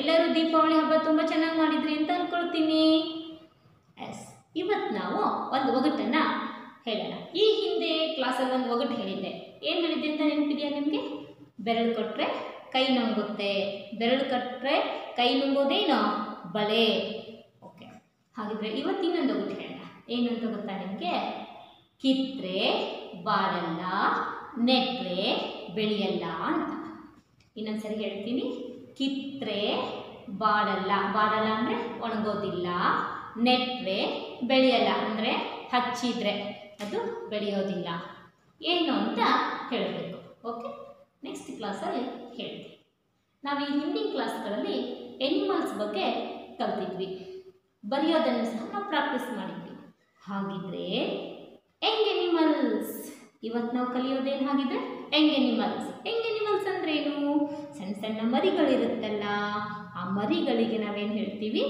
ಎಲ್ಲರೂ ದೀಪಾವಳಿ ಹಬ್ಬ ತುಂಬ ಚೆನ್ನಾಗಿ ಮಾಡಿದ್ರಿ ಅಂತ ಅಂದ್ಕೊಳ್ತೀನಿ ಎಸ್ ಇವತ್ತು ನಾವು ಒಂದು ಒಗಟನ್ನು ಹೇಳೋಣ. ಈ ಹಿಂದೆ ಕ್ಲಾಸಲ್ಲಿ ಒಂದು ಒಗಟು ಹೇಳಿದ್ದೆ. ಏನು ಹೇಳಿದ್ದೆ ಅಂತ ನೆನಪಿದೆಯಾ ನಿಮಗೆ? ಬೆರಳು ಕೊಟ್ಟರೆ ಕೈ ನುಂಗುತ್ತೆ. ಬೆರಳು ಕಟ್ಟರೆ ಕೈ ನುಂಗೋದೇನೋ? ಬಳೆ ಓಕೆ ಹಾಗಿದ್ರೆ ಇನ್ನೊಂದು ಒಗಟು ಹೇಳೋಣ. ಏನಂತ ಗೊತ್ತಾ ನಿಮಗೆ? ಕಿತ್ರೆ, ಬಾಳಲ್ಲ ನೆಟ್ಟರೆ ಬೆಳೆಯಲ್ಲ ಅಂತ. ಇನ್ನೊಂದ್ಸರಿ ಹೇಳ್ತೀನಿ. ಕಿತ್ತರೆ ಬಾಡಲ್ಲ. ಬಾಡಲ್ಲ ಅಂದರೆ ಒಣಗೋದಿಲ್ಲ. ನೆಟ್ಟರೆ ಬೆಳೆಯಲ್ಲ ಅಂದರೆ ಹಚ್ಚಿದ್ರೆ ಅದು ಬೆಳೆಯೋದಿಲ್ಲ. ಏನು ಅಂತ ಹೇಳಬೇಕು. ಓಕೆ ನೆಕ್ಸ್ಟ್ ಕ್ಲಾಸಲ್ಲಿ ಹೇಳ್ತೀನಿ. ನಾವು ಈ ಹಿಂದಿನ ಕ್ಲಾಸ್ಗಳಲ್ಲಿ ಎನಿಮಲ್ಸ್ ಬಗ್ಗೆ ಕಲ್ತಿದ್ವಿ. ಬರೆಯೋದನ್ನು ಸಹ ನಾವು ಪ್ರಾಕ್ಟೀಸ್ ಮಾಡಿದ್ವಿ. ಹಾಗಿದ್ರೆ ಎಂಗ್ ಎನಿಮಲ್ಸ್ ಇವತ್ತು ನಾವು ಕಲಿಯೋದೇನು ಹಾಗಿದ್ರೆ? ಎಂಗ್ ಎನಿಮಲ್ಸ್ ಎಂಗ್ ಎನಿಮಲ್ಸ್ ಏನು ಸಣ್ಣ ಸಣ್ಣ ಮರಿಗಳಿರುತ್ತಲ್ಲ, ಆ ಮರಿಗಳಿಗೆ ನಾವೇನು ಹೇಳ್ತೀವಿ?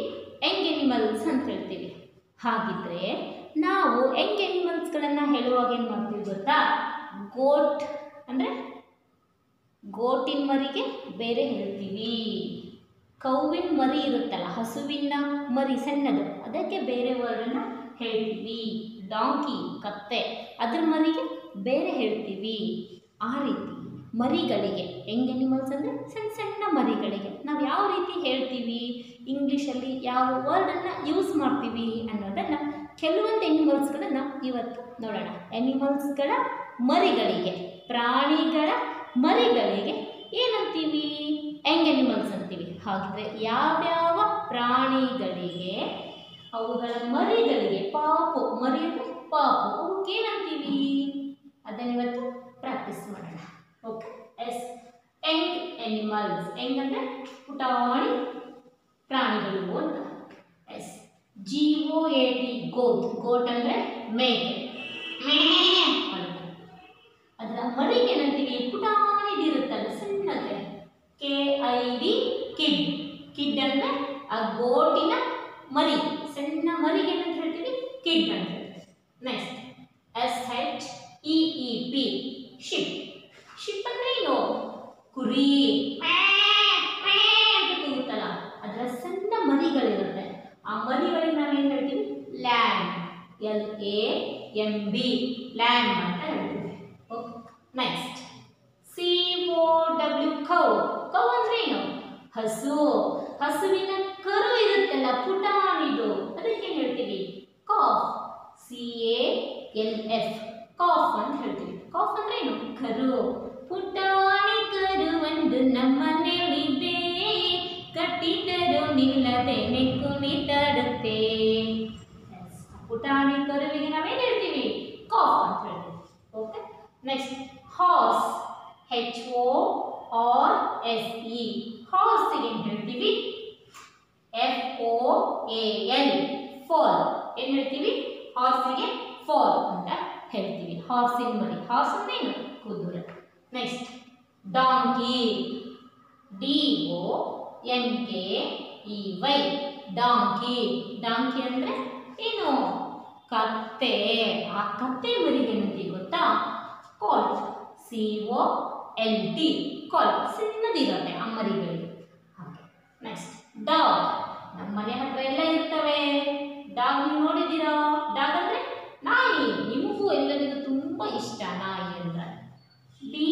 ಎಂಗ್ ಎನಿಮಲ್ಸ್ ಅಂತ ಹೇಳ್ತೀವಿ. ಹಾಗಿದ್ರೆ ನಾವು ಎಂಗ್ ಎನಿಮಲ್ಸ್ಗಳನ್ನು ಹೇಳುವಾಗ ಏನು ಮಾಡ್ತೀವಿ ಗೊತ್ತಾ? ಗೋಟ್ ಅಂದರೆ ಗೋಟಿನ ಮರಿಗೆ ಬೇರೆ ಹೇಳ್ತೀವಿ. ಕೌವಿನ ಮರಿ ಇರುತ್ತಲ್ಲ, ಹಸುವಿನ ಮರಿ, ಸಣ್ಣದು. ಅದಕ್ಕೆ ಬೇರೆ ವರ್ಡನ್ನು ಹೇಳ್ತೀವಿ. ಡಾಂಕಿ ಕತ್ತೆ, ಅದ್ರ ಮರಿಗೆ ಬೇರೆ ಹೇಳ್ತೀವಿ. ಆ ರೀತಿ ಮರಿಗಳಿಗೆ ಯಂಗ್ ಎನಿಮಲ್ಸ್ ಅಂದರೆ ಸಣ್ಣ ಸಣ್ಣ ಮರಿಗಳಿಗೆ ನಾವು ಯಾವ ರೀತಿ ಹೇಳ್ತೀವಿ ಇಂಗ್ಲೀಷಲ್ಲಿ ಯಾವ ವರ್ಡನ್ನು ಯೂಸ್ ಮಾಡ್ತೀವಿ ಅನ್ನೋದನ್ನು ಕೆಲವೊಂದು ಎನಿಮಲ್ಸ್ಗಳನ್ನು ಇವತ್ತು ನೋಡೋಣ. ಎನಿಮಲ್ಸ್ಗಳ ಮರಿಗಳಿಗೆ, ಪ್ರಾಣಿಗಳ ಮರಿಗಳಿಗೆ ಏನಂತೀವಿ? ಯಂಗ್ ಎನಿಮಲ್ಸ್ ಅಂತೀವಿ? ಹಾಗಿದ್ರೆ ಯಾವ್ಯಾವ ಪ್ರಾಣಿಗಳಿಗೆ, ಅವುಗಳ ಮರಿಗಳಿಗೆ ಪಾಪು, ಮರಿ ಪಾಪು ಏನಂತೀವಿ ಅದನ್ನ ಇವತ್ತು ಪ್ರಾಕ್ಟೀಸ್ ಮಾಡೋಣ ಓಕೆ ಎಸ್ ಎಂಗ್ ಎನಿಮಲ್ಸ್ ಹೆಂಗಂದ್ರೆ ಪುಟಾಣಿ ಪ್ರಾಣಿಗಳು ಅಂತ S G O A T goat goat ಅಂದರೆ ಮೇಕೆ ಅದರ ಮರಿಗೆ ಏನಂತೀವಿ ಪುಟಾಣಿದಿರುತ್ತಲ್ಲ ಸಣ್ಣಗೆ K I D kid kid ಅಂದರೆ ಆ ಗೋಟಿನ ಮರಿ ಸಣ್ಣ ಮರಿಗೆ ಏನಂತ ಹೇಳ್ತೀವಿ ಕಿಡ್ ಅಂತ next S H E P sheep sheep ಅಂದ್ರೆ ಏನು ಕುರಿ ಮ್ಯಾ, ಮ್ಯಾ ಅಂತ ಕೂಗುತ್ತಲ್ಲ ಅದರ ಸಣ್ಣ ಮರಿಗಳಿರುತ್ತೆ ಆ ಮರಿಗಳಿಗೆ ನಾವೇನು ಹೇಳ್ತೀವಿ lamb L A M B lamb ಅಂತ ಹೇಳ್ತೀವಿ. Okay next C O W cow. Cow ಅಂದ್ರೆ ಏನು? ಹಸು. ಹಸುವಿನ ಕರು ಇರುತ್ತಲ್ಲ, ಪುಟಾಣಿದು. ಅದಕ್ಕೆ ಹೇಳ್ತೀವಿ? Calf. C A L F calf ಅಂತ ಹೇಳ್ತೀವಿ. ಕಾಫ್ ಅಂದ್ರೆ ಏನು? ಕರು. ಪುಟಾಣಿ ಕರು ಒಂದು ನಮ್ಮನೆಯಲ್ಲಿದೆ ಕಟ್ಟಿದರೂ ನಿಲ್ಲದೆ ಮೆಕ್ಕು Yes. ಪುಟಾಣಿ ಕರುವಿಗೆ ನಾವೇನು ಹೇಳ್ತೀವಿ? ಕಾಫ್ ಅಂತ ಹೇಳ್ತೀವಿ. Okay next horse H O R S E ಹಾರ್ಸಿಗೆ ಏನು ಹೇಳ್ತೀವಿ? F O A L foal ಏನು ಹೇಳ್ತೀವಿ? ಹಾರ್ಸಿಗೆ ಫೋರ್ ಅಂತ ಹೇಳ್ತೀವಿ. ಹಾರ್ಸಿನ ಮರಿ ಹಾರ್ಸ್ ಅಂದ್ರೆ ಏನು? ಕುದುರೆ. Next donkey D O N K E Y donkey donkey ಅಂದರೆ ಏನು? ಕತ್ತೆ. ಆ ಕತ್ತೆ ಮರಿಗೆ ಏನಂತೀವಿ ಗೊತ್ತಾ? Colt C O L T colt ಸಣ್ಣದಿರುತ್ತೆ ಆ ಮರಿಗಳಿಗೆ ಹಾಗೆ. ನೆಕ್ಸ್ಟ್ ಡಾಗ್ ನಮ್ಮ ಮನೆ ಹತ್ರ ಎಲ್ಲ ಇರ್ತವೆ. ಡಾಗ್ ನೀವು ನೋಡಿದ್ದೀರಾ? ಡಾಗ್ ಅಂದರೆ ನಾಯಿ. ನಿಮಗೂ ಎಲ್ಲರಿಗೂ ತುಂಬ ಇಷ್ಟ ನಾಯಿ ಅಂದರೆ. D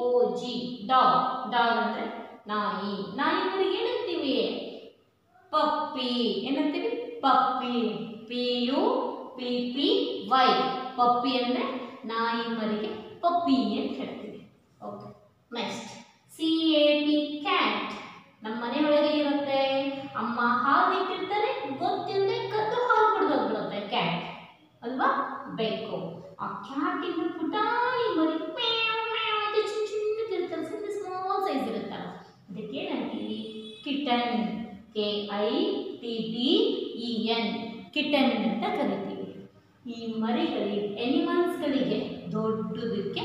O G dog dog ಅಂದರೆ ನಾಯಿ. ನಾಯಿ ಮರಿಗೆ ಏನಂತೀವಿ? ಪಪ್ಪಿ ಏನಂತೀವಿ? Puppy P P P Y puppy ಅಂದರೆ ನಾಯಿ ಮರಿಗೆ ಪಪ್ಪಿ ಅಂತ ಹೇಳ್ತೀವಿ. Okay next C A T cat ನಮ್ಮ ಮನೆಯೊಳಗೆ ಇರುತ್ತೆ. ಅಮ್ಮ ಹಾಲು ಇಟ್ಟಿರ್ತಾರೆ ಗೊತ್ತಿಲ್ಲದೆ ಕದ್ದು ಹಾಲು ಕುಡ್ದೋಗ್ಬಿಡುತ್ತೆ ಕ್ಯಾಟ್ ಅಲ್ವಾ? ಬೇಕು. ಆ ಕ್ಯಾಟ್ ಕ್ಯಾಟಿನ ಪುಟಾಣಿ ಮರಿ ಚಿನ್ನ ಚಿಕ್ಕ ಚಿಕ್ಕದಿರ್ತಾರೆ ಸಣ್ಣ ಸ್ಮಾಲ್ ಸೈಜ್ ಇರುತ್ತಲ್ಲ. ಅದಕ್ಕೆ ಏನಂತೀವಿ kitten K I T T E N kitten ಅಂತ ಕರಿತೀವಿ ಈ ಮರಿಗಳಿಗೆ ಎನಿಮಲ್ಸ್ಗಳಿಗೆ ದೊಡ್ಡದಕ್ಕೆ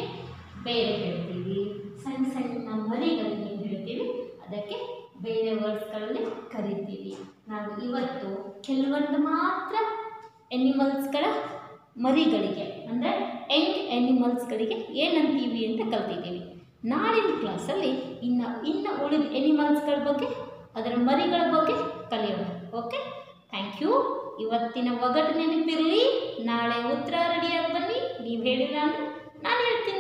ಬೇರೆ ಹೇಳ್ತೀವಿ. ಸಣ್ಣ ಸಣ್ಣ ಮರಿಗಳಿಗೆ ಏನು ಹೇಳ್ತೀವಿ? ಅದಕ್ಕೆ ಬೇರೆ ವರ್ಡ್ಸ್ಗಳಲ್ಲಿ ಕರಿತೀವಿ. ನಾವು ಇವತ್ತು ಕೆಲವೊಂದು ಮಾತ್ರ ಎನಿಮಲ್ಸ್ಗಳ ಮರಿಗಳಿಗೆ, ಅಂದರೆ ಎಂಗ್ ಎನಿಮಲ್ಸ್ಗಳಿಗೆ ಏನಂತೀವಿ ಅಂತ ಕಲ್ತಿದ್ದೀವಿ. ನಾಳಿನ ಕ್ಲಾಸಲ್ಲಿ ಇನ್ನು ಇನ್ನು ಉಳಿದ ಎನಿಮಲ್ಸ್ಗಳ ಬಗ್ಗೆ, ಅದರ ಮರಿಗಳ ಬಗ್ಗೆ ಕಲಿಯೋಣ. ಓಕೆ ಥ್ಯಾಂಕ್ ಯು ಇವತ್ತಿನ ಒಗಟು ನೆನಪಿರಲಿ ನಾಳೆ ಉತ್ತರ ರೆಡಿಯಾಗಿ ಬನ್ನಿ. ನೀವು ಹೇಳಿಲ್ಲ ಅಂದ್ರೆ ನಾನು ಹೇಳ್ತೀನಿ.